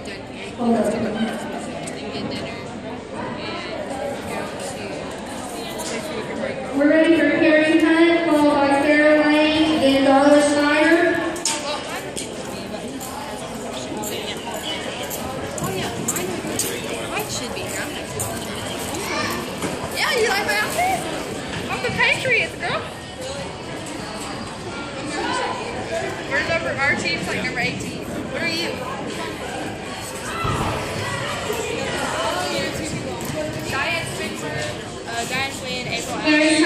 get done here. He to go to get dinner. And go to We're ready for Carrie Hunt, followed by Sarah Lane and Darla Snyder. Yeah, you like my outfit? I'm the girl. We're number, our team's like number 18. What are you? Uh, Diane Quinn, April